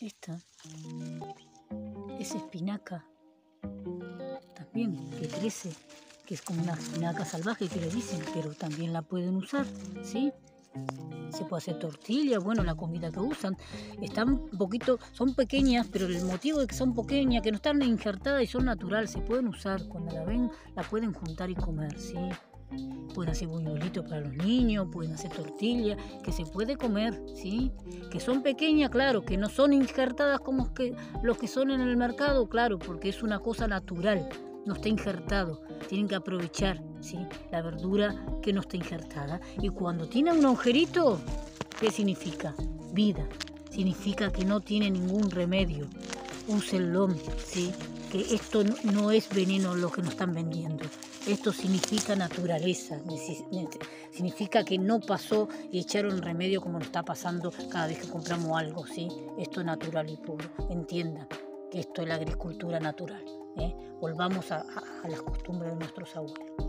Esta es espinaca. También que crece, que es como una espinaca salvaje que le dicen, pero también la pueden usar, ¿sí? Se puede hacer tortilla, bueno, la comida que usan. Están un poquito, son pequeñas, pero el motivo de que son pequeñas, que no están injertadas y son naturales, se pueden usar. Cuando la ven, la pueden juntar y comer, ¿sí? Pueden hacer buñuelitos para los niños, pueden hacer tortilla, que se puede comer, ¿sí? Que son pequeñas, claro, que no son injertadas como que los que son en el mercado, claro, porque es una cosa natural, no está injertado. Tienen que aprovechar, ¿sí? La verdura que no está injertada. Y cuando tiene un agujerito, ¿qué significa? Vida. Significa que no tiene ningún remedio. Úsenlo, ¿sí? Que esto no es veneno lo que nos están vendiendo. Esto significa naturaleza, significa que no pasó y echaron remedio como nos está pasando cada vez que compramos algo, ¿sí? Esto es natural y puro, entiendan que esto es la agricultura natural. ¿eh? Volvamos a, a las costumbres de nuestros abuelos.